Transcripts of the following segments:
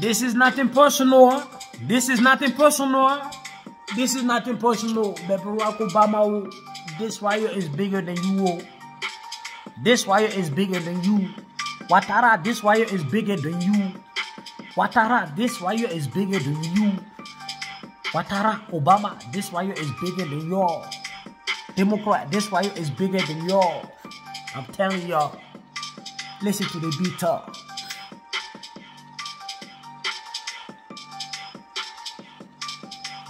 This is nothing personal. This is nothing personal. This is nothing personal. But Barack Obama, oh, this wire is bigger than you. Oh. This wire is bigger than you. Ouattara, this wire is bigger than you. Ouattara, this wire is bigger than you. Ouattara, Obama, this wire is bigger than y'all. Democrat, this wire is bigger than y'all. I'm telling y'all. Listen to the beat up.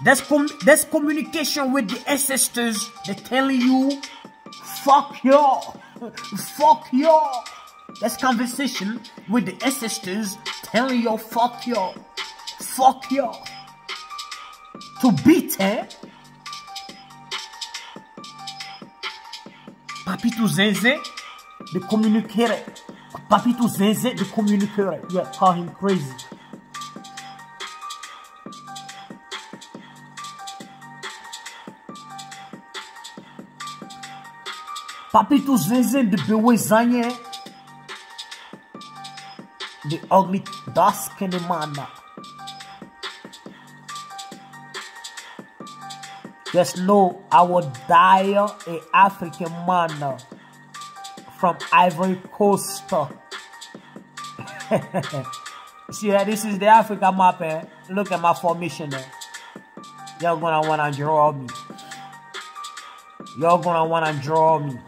There's, com- there's communication with the ancestors. They're telling you, fuck y'all. fuck y'all. There's conversation with the ancestors telling you, fuck y'all. Fuck y'all. To beat, eh? Papito Zenze, the communicator. Papito Zenze, the communicator. Yeah, call him crazy. Papito Zenze, the Bewezanye. The ugly dusk in the man. Just know I will die a African man from Ivory Coast. See that this is the Africa map eh? Look at my formation eh? Y'all gonna wanna draw me. Y'all gonna wanna draw me.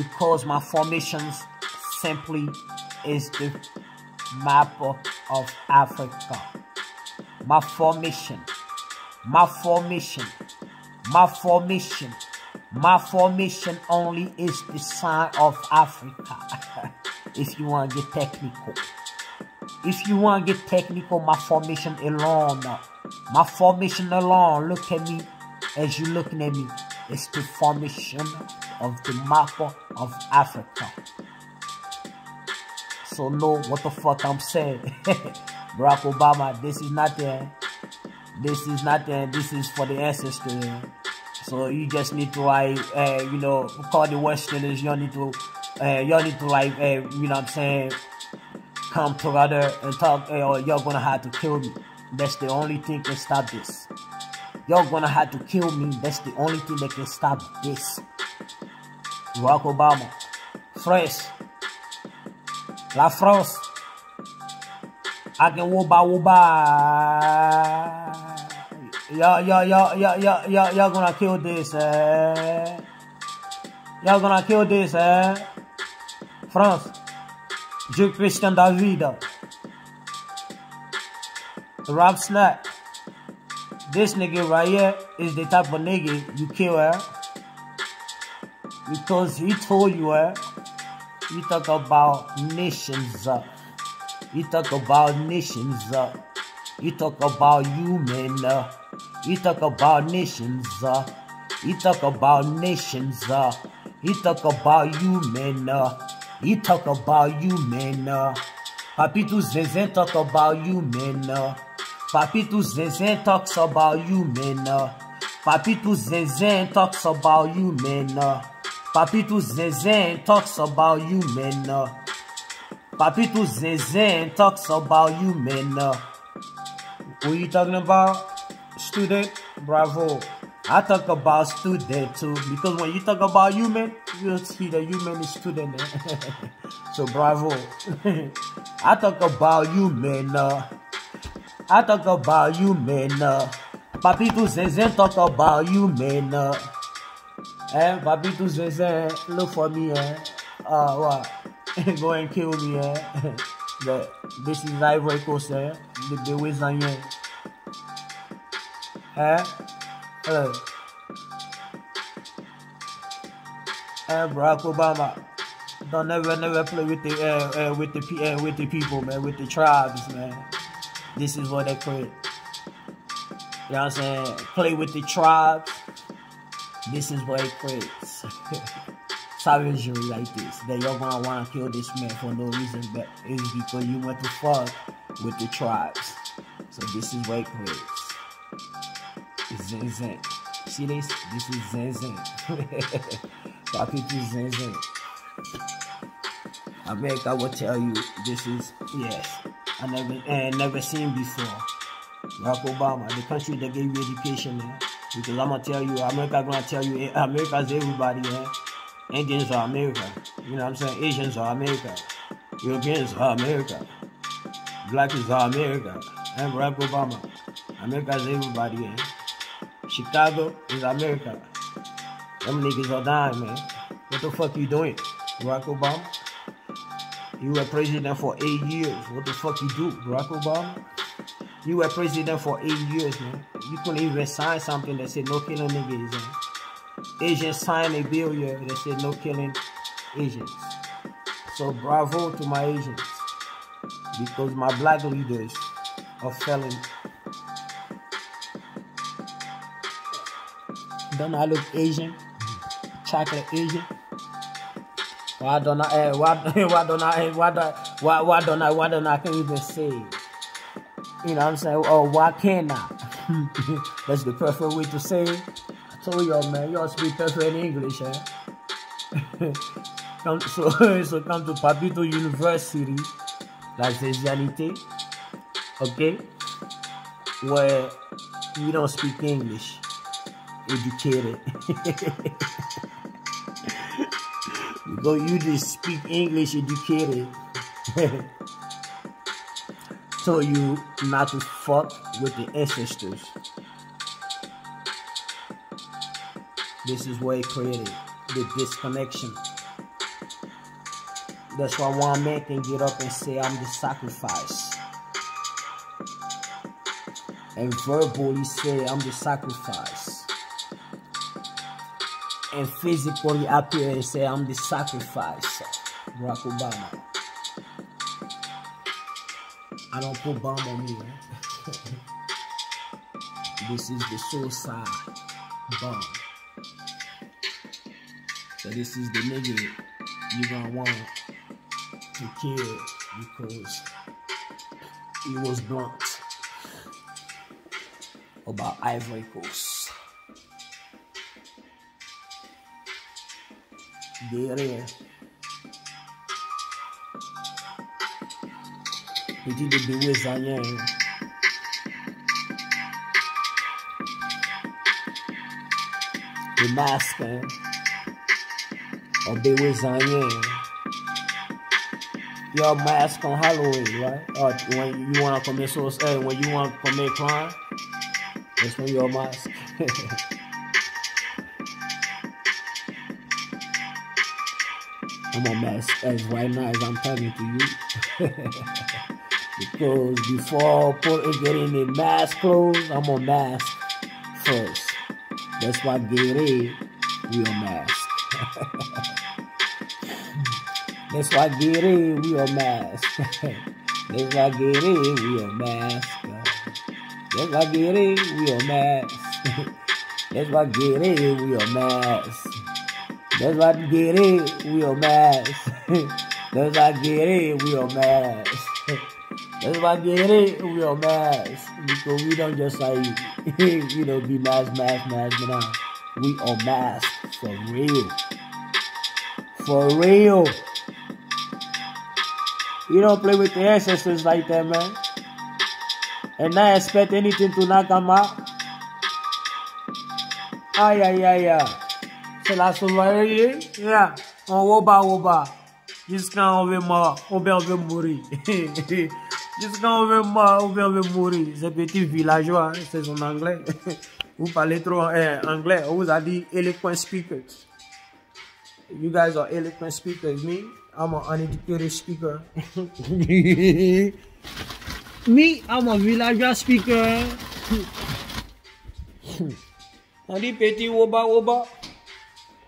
Because my formations simply is the map of Africa. My formation my formation, my formation, my formation only is the sign of Africa. if you want to get technical. If you want to get technical, my formation alone, my formation alone, look at me as you looking at me. It's the formation of the map of Africa. So know what the fuck I'm saying. Barack Obama, this is not there. This is not that. This is for the ancestors. So you just need to like, uh, you know, call the Westerners. Y'all need to, uh, y'all need to like, uh, you know what I'm saying, come together and talk. Uh, or y'all gonna have to kill me. That's the only thing can stop this. Y'all gonna have to kill me. That's the only thing that can stop this. Barack Obama, France, La France. I can woba woba. Y'all, y'all, y'all, y'all, y'all, y'all, y'all gonna kill this, eh? Y'all gonna kill this, eh? France. Je Christian David. Rob Snack. This nigga right here is the type of nigga you kill, eh? Because he told you, eh? You talk about nations, uh. You talk about nations, uh. You talk about human, uh. You talk about nations, uh. You talk about nations, uh. You talk about human, uh. You talk about human, uh. Papito Zezin talk about human, uh. Papito Zezin talks about human, uh. Papito Zezin talks about human, uh. Papito Zezin talks about human, uh. Papito Zezin talks about human, uh. What you talking about? Student? Bravo. I talk about student too because when you talk about human, you'll see that human is student. so bravo. I talk about human. Uh, I talk about human. Uh, Papito Zezin talk about human. Uh, eh, Papito Zezin, look for me. Eh? Uh, what? Go and kill me. Eh? but this is Ivory Coast. Eh? The, the ways on here. Eh? Hello. Uh, Barack Obama, don't never never play with the uh, uh, with the uh, with the people, man, with the tribes, man. This is what they create. You know what I'm saying? Play with the tribes. This is what it creates. Savagery like this. That you're gonna wanna kill this man for no reason, but it's because you went to fuck with the tribes. So this is what it creates. Zen Zen. See this? This is Zen Zen. Papito Zen Zen. America will tell you this is yes. I never uh, never seen before. Barack Obama, the country that gave you education, man. Because I'm gonna tell you, America gonna tell you, eh, America's everybody, man. Indians are America. You know what I'm saying? Asians are America. Europeans are America. Blacks are America. And Barack Obama. America's everybody, man. Chicago is America. Them niggas are dying, man. What the fuck you doing, Barack Obama? You were president for eight years. What the fuck you do, Barack Obama? You were president for eight years, man. You couldn't even sign something that said no killing niggas. Man. Asians signed a bill here that said no killing Asians. So bravo to my Asians. Because my black leaders are failing. Don't I look Asian? Chocolate Asian? Why don't I, eh, why, why don't I, why, do, why, why don't I, why don't I can even say, you know what I'm saying, oh, why can't I? That's the perfect way to say it. I told y'all, man, y'all speak perfect English, eh? come, so, so come to Papito University, la spécialité, okay? Where you don't speak English, educated. Go you just speak English educated. Told you not to fuck with the ancestors. This is where it created the disconnection. That's why one man can get up and say, I'm the sacrifice. And verbally say, I'm the sacrifice and physically appear and say, I'm the sacrifice. Barack Obama. I don't put bomb on me, man. this is the suicide bomb. So this is the nigga you gonna want to kill because he was blunt about Ivory Coast. Guerreiro. Petit bébé wezanya. The mask. Or they wezanya. Your mask on Halloween, right? Or when you wanna commit suicide, when you wanna commit crime, that's when your mask. I'm a mess as right now as I'm talking to you. because before put putting getting the mask clothes, I'm a mask first. That's why get it, we a mask. That's why get it, we a mask. That's why get it, we a mask. That's why get it, we a mask. That's why get it, we a mask. That's why get it, we a mask. That's why it, we a mask. That's why get it, we a mask. Because we don't just like, you know, be mask, mask, mask, but now we are mask for real. For real. You don't play with the ancestors like that, man. And not expect anything to not come out. Ay, ay, ay, ay. C'est la sauvagerie. Yeah. On woba woba. Jusqu'à on veut Jusqu'à on veut mort. On veut mourir. Ces petits villageois, c'est son anglais. Vous parlez trop eh, anglais. On vous a dit eloquent speakers. You guys are eloquent speakers. Me, I'm an uneducated speaker. Me, I'm a villageois speaker. On dit petit woba woba.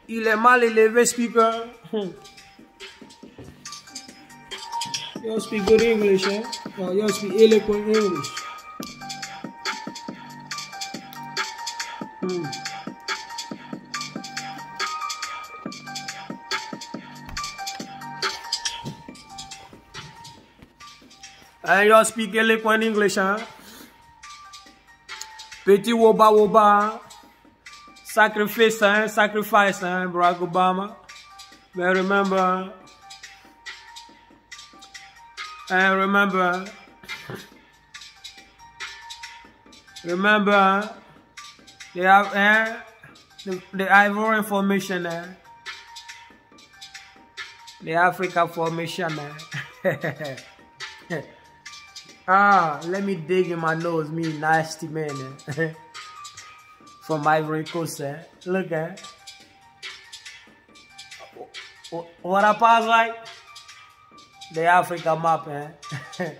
Il est mal élevé, speaker. You speak good English, eh? You speak eloquent English. Hmm. And you speak eloquent English, huh? Petit woba woba. Sacrifice, hein? Sacrifice, hein? Barack Obama. But remember, And remember, remember, they have eh, the, the Ivorian formation. Eh? The Africa formation. Eh? ah, let me dig in my nose, me nasty man. Eh? From Ivory Coast, eh? Look at eh? What I pass like? The Africa map, eh?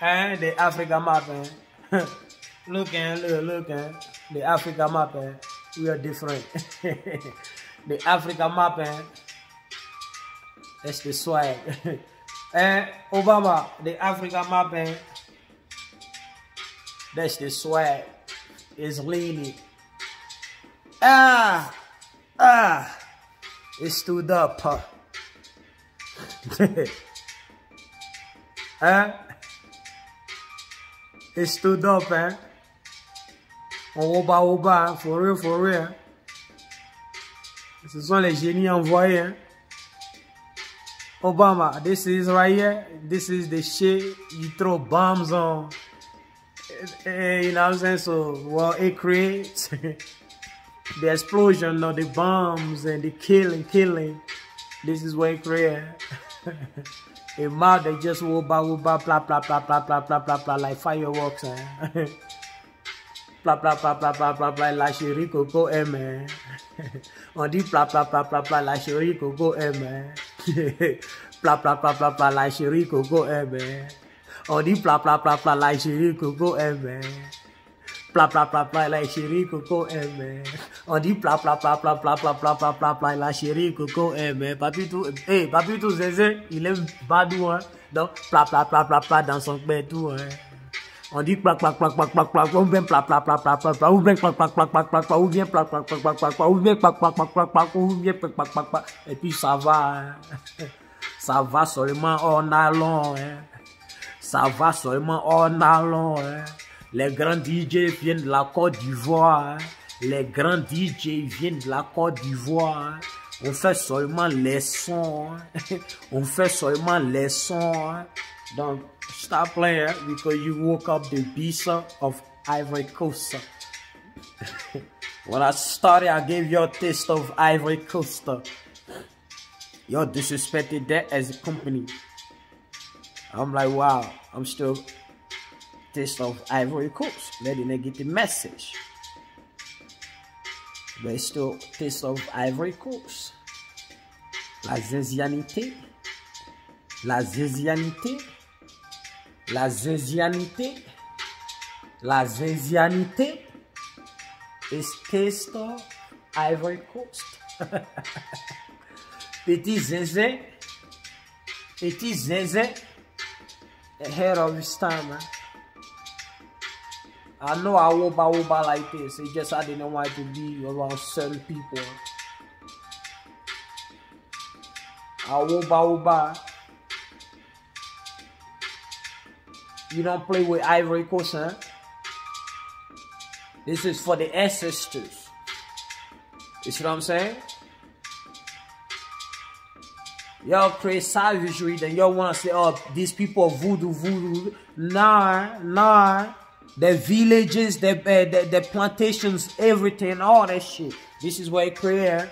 eh? The Africa map, eh? look, eh? Look, look, eh? The Africa map, eh? We are different. the Africa map, eh? That's the swag. eh? Obama, the Africa map, eh? That's the swag. It's leaning. Ah! Ah! It stood up. Huh? It stood up? On oh, bas, au for real, for real. Ce sont les génies envoyés, hein? Obama, this is right here. This is the shit you throw bombs on. Eh, eh, you know what I'm saying? So, well, it creates the explosion of the bombs and the killing, killing. This is what create a mouth that just whoop blah whoop blah blah blah blah blah blah blah like fireworks eh? blah blah blah blah blah blah blah la chérie coco eh? on dit blah blah blah blah blah la chérie coco aime eh? blah blah blah blah blah la chérie coco aime on dit blah blah blah blah la chérie coco aime bla bla bla bla la chérie coco aime. On dit bla bla bla bla bla bla bla bla bla bla la chérie coco aime. Papi tout, eh, papi tout zézé, il aime badou hein. Donc bla bla bla bla bla dans son bain tout hein. On dit plac plac plac plac plac plac ou bien plac plac plac plac plac ou bien plac plac plac plac plac ou bien plac plac plac plac plac ou bien plac plac plac plac plac ou bien plac plac plac plac et puis ça va ça va seulement en allant hein. Ça va seulement en allant hein. Les grands DJ viennent de la Côte d'Ivoire. Hein. Les grands DJ viennent de la Côte d'Ivoire. Hein. On fait seulement les sons. Hein. On fait seulement les sons. Donc, stop playing because you woke up the beast of Ivory Coast. when I started, I gave you a taste of Ivory Coast. You disrespected that as a company. I'm like, wow, I'm still taste of Ivory Coast. They get the message. But still taste of Ivory Coast. La zézianité. La zézianité. La zézianité. La zézianité is taste of Ivory Coast. Petit zézé. Petit zézé. Ahead of man. I know I woba woba like this. It's just I didn't want to be around certain people. I woba woba. You don't play with Ivory Coast, huh? This is for the ancestors. You see what I'm saying? Y'all create savagery, then y'all wanna say, oh, these people voodoo, voodoo. Nah, nah the villages, the, uh, the, the plantations, everything, all that shit. This is where it created.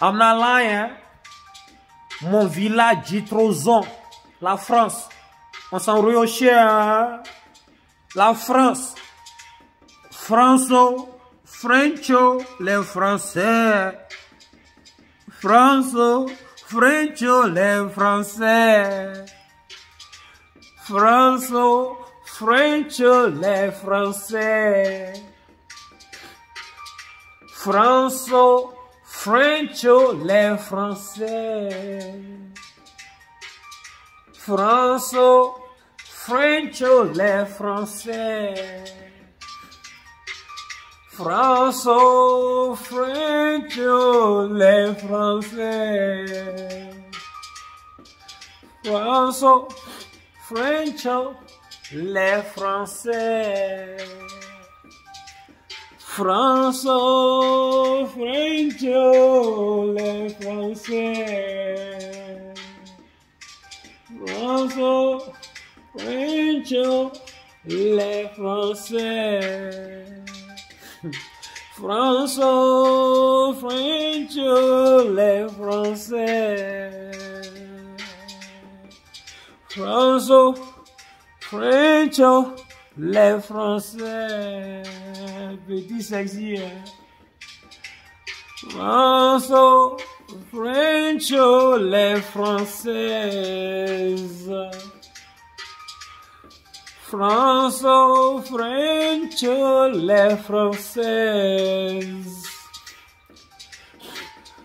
I'm not lying. Mon village Gitrozon, la France. On s'en cher. La France. Franço, Frencho, les Français. Franço, Frencho, les Français. Franço, French les Français. François, French les Français. François, French les Français. François, French Français. François, French les Français. François, French, les Français. Français, French, les Français. Français, French, les Français. Français, Frencho, les Français, petit sexy. Hein. François, Frencho, les Françaises. François, Frencho, les Françaises.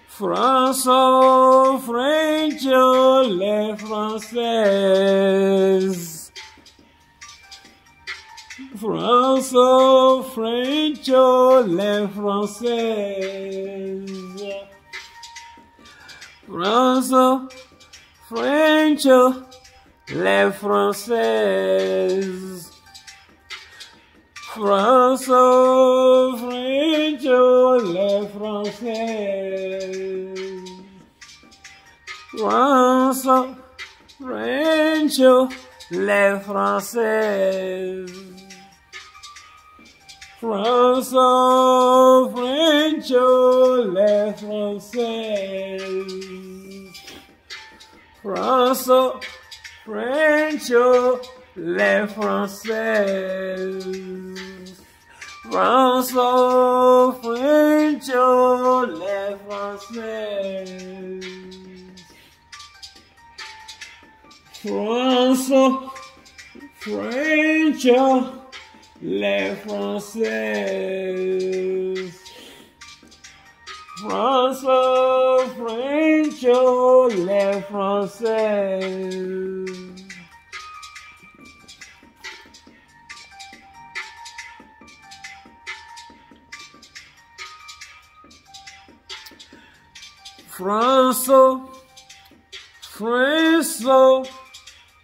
François, Frencho, les Françaises. France, French, les Françaises. France, French, les Françaises. France, French, les Françaises. France, French, les Françaises. François, Frencho, les Français. François, Frencho, les Français. François, French, les Français. François, Frencho, Les Françaises. François, Frencho, oh, les Français, François, François,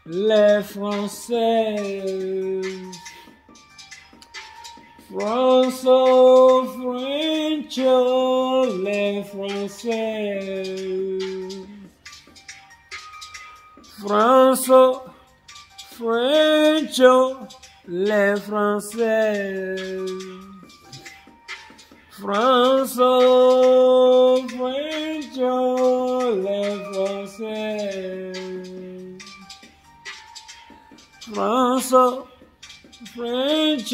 les Français. France, French, les Français. France, French, les Français. France, French, les Français. France, French,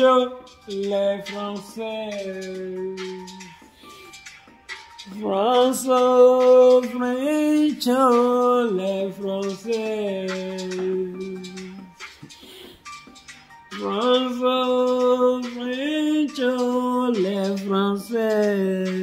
les Français. France, French, les Français. France, French, les Français.